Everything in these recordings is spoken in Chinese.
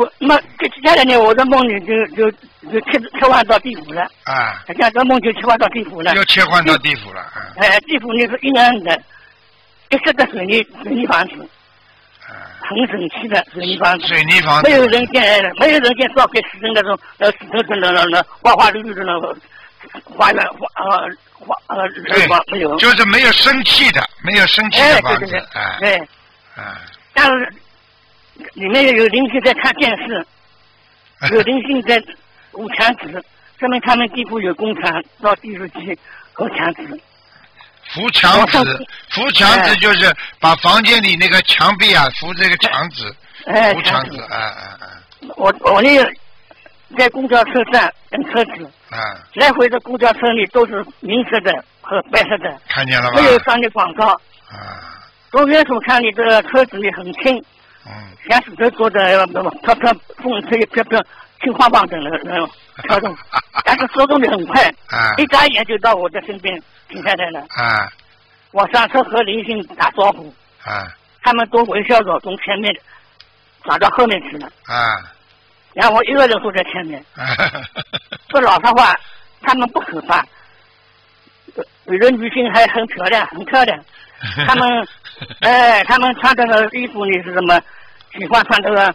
我那么接接下来呢，我的梦里就就就切切换到地府了，啊，这样这梦就切换到地府了。又切换到地府了，啊哎，地府呢是阴暗的，一色的水泥水泥房子，啊，很神奇的水泥房子。水泥房子没有人见，没有人见照片，是那种呃，石头的那那那花花绿绿的那个花园花呃花呃绿花没有。就是没有生气的，没有生气哎，的房子对对对，，哎，对，啊，但是里面有灵性在看电视，有灵性在捂墙纸，说明他们地府有工厂造地书机和墙纸。扶墙纸扶墙纸哎就是把房间里那个墙壁啊扶这个墙纸，哎，扶墙纸，啊。啊啊我我那个在公交车站等车子，啊啊，来回的公交车里都是银色的和白色的，看见了吗没？有商业广告。啊，从远处看，你这个车子里很轻，嗯，像石头做的，呃飘飘风吹飘飘，轻晃晃的那那种飘动，但是速度的很快，啊。一眨眼就到我的身边停下来了。啊。我上车和林星打招呼，啊。他们都微笑着从前面转到后面去了，啊。然后我一个人坐在前面。啊，说老实话，他们不可怕，有的女性还很漂亮，很漂亮。他们，哎，他们穿的那个衣服呢是什么？喜欢穿这个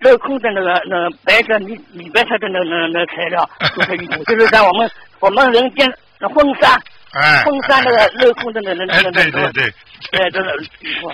镂空的那个那个白色米米白色的那那那材料做的 衣服，就是在我们我们人间的婚纱，哎，婚纱那个镂空的那那那哎，那对对对，对，这个衣服，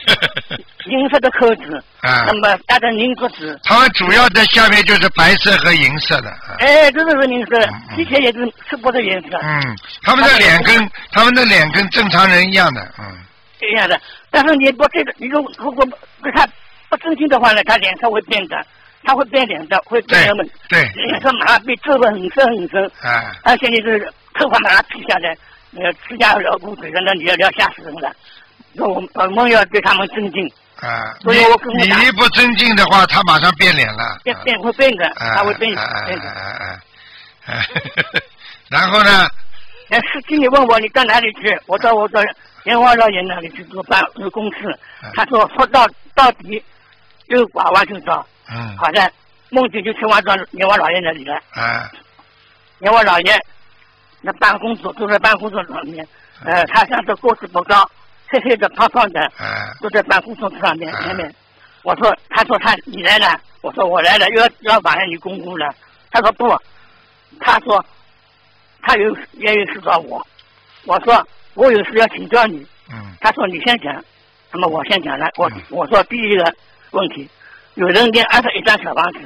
银色的扣子，啊。那，么搭的银镯子，他们主要在下面就是白色和银色的，啊。哎，这都是银色以前也是赤膊的颜色。嗯，他们的脸跟他们的脸跟正常人一样的，嗯，这样的，但是你不这个，你如如果对他不尊敬的话呢，他脸色会变的，他会变脸的，会变对人们对，脸色马上被皱得很深很深，啊，而且你是头发马上披下来，呃，指甲老骨嘴的，那你要要吓死人了。那我们我们要对他们尊敬，啊，所你以我你一不尊敬的话，他马上变脸了，变变会变的，啊，他会变啊啊变的。啊啊啊然后呢，哎，司机，你问我你到哪里去？我到我到阎王老爷那里去做办做公事。嗯他说说到到底，又拐弯就到。嗯，好的，梦境就切换到阎王老爷那里了。啊，阎王老爷那办公桌坐在办公桌上面，嗯呃，他像这个子不高，黑黑的胖胖的，啊，坐在办公桌上面嗯前面。我说，他说他你来了，我说我来了，又要又要晚上你公公了。他说不，他说他有也有事找我。我说我有事要请教你。嗯，他说你先讲，那么我先讲了。我嗯我说第一个问题，有人念二十一张小房子，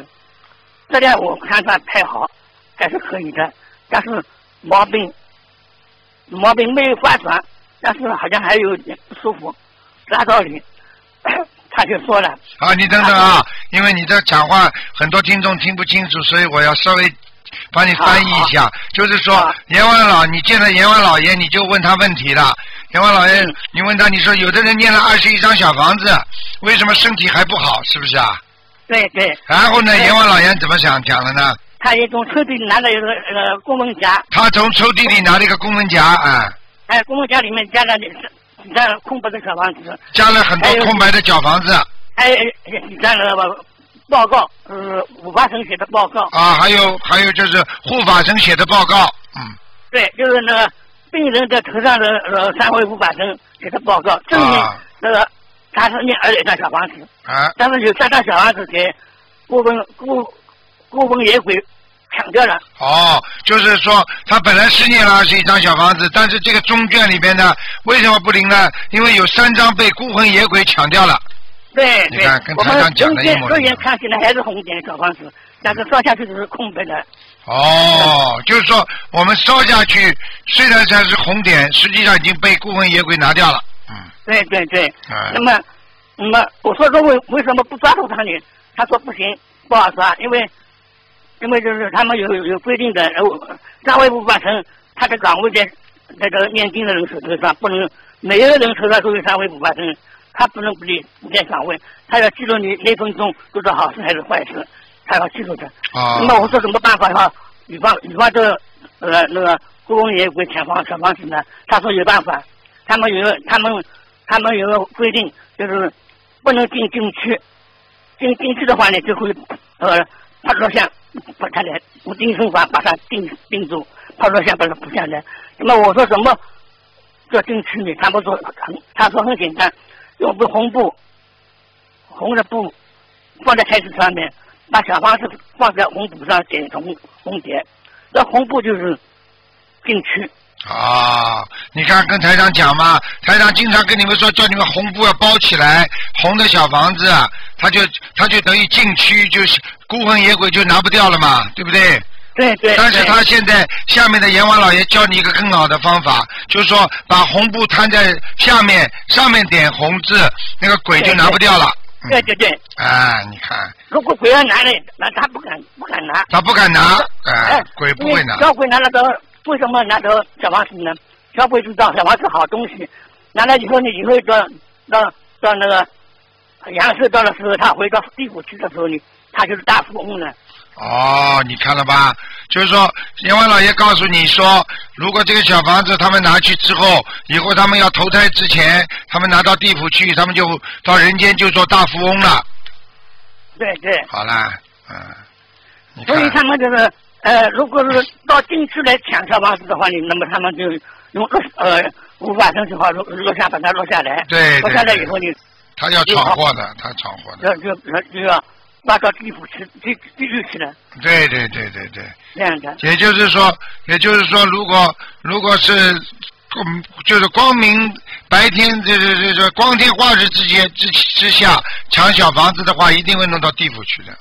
这点我看他太好，还是可以的，但是毛病毛病没有发转，但是好像还有点不舒服，啥道理？他就说了，好，你等等啊，因为你这讲话很多听众听不清楚，所以我要稍微帮你翻译一下。就是说好，阎王老，你见了阎王老爷，你就问他问题了。阎王老爷，你问他，你说有的人念了二十一张小房子，为什么身体还不好？是不是啊？对对，然后呢，阎王老爷怎么想讲的呢？他也从抽屉里拿了一个呃公文夹，他从抽屉里拿了一个公文夹啊，哎，公文夹里面加了几几张空白的小房子，加了很多空白的小房子还有几张那个报告，呃，五八神写的报告。啊，还有还有就是护法神写的报告，嗯，对，就是那个病人的头上的呃三位五法神写的报告，证明啊那个他是念二十一张小房子，啊，但是有三张小房子给顾问顾顾问野鬼抢掉了。哦，就是说他本来是念了二十一张小房子，但是这个中卷里边呢，为什么不灵呢？因为有三张被孤魂野鬼抢掉了。对对我们台上讲的一模一样间肉眼看起来还是红点小房子，但是烧下去就是空白的。哦，就是说我们烧下去，虽然它是红点，实际上已经被孤魂野鬼拿掉了。嗯，对对对，啊那么，那么我说这为为什么不抓住他呢？他说不行，不好抓，因为因为就是他们有有有规定的，呃，三位不完成，他的岗位在那个念经的人手头上，不能每一个人手上都有三位不完成，他不能不理不在岗位，他要记录你那分钟做的好事还是坏事，他要记录的。啊那么我说什么办法哈？以防以防这个呃那个故宫也会抢房抢房子呢？他说有办法，他们有他们他们有个规定，就是不能进禁区，进禁区的话呢就会呃他录像把他的我定身法把他定定住，他录像把他不下来。那么我说什么叫禁区呢？他们说很，他说很简单，用个红布，红的布放在台子上面，把小房子放在红布上点红红点，那红布就是禁区。啊，你看跟台长讲嘛，台长经常跟你们说，叫你们红布要包起来，红的小房子，他就他就等于禁区，就是孤魂野鬼就拿不掉了嘛，对不对？对对。但是他现在下面的阎王老爷教你一个更好的方法，就是说把红布摊在下面，上面点红字，那个鬼就拿不掉了。对对对。啊，你看。如果鬼要拿呢，那他不敢不敢拿。他不敢拿，哎，鬼不会拿。小鬼拿了都。为什么拿到小房子呢？小鬼知道小房子好东西，拿了以后呢，以后到到到那个阳寿到的时候，他回到地府去的时候呢，他就是大富翁了。哦，你看了吧？就是说，阎王老爷告诉你说，如果这个小房子他们拿去之后，以后他们要投胎之前，他们拿到地府去，他们就到人间就做大富翁了。对对。好啦，嗯。所以他们就是。呃，如果是到禁区来抢小房子的话你，那么他们就用录呃无法生的话落落下把它落下来，对落下来以后你，他要闯祸的，他闯祸的，要就就要拉到地府去地地狱去了。对对对对对，这样的。也就是说，也就是说，如果如果是嗯，就是光明白天，这这这这光天化日之间之之下抢小房子的话，一定会弄到地府去的。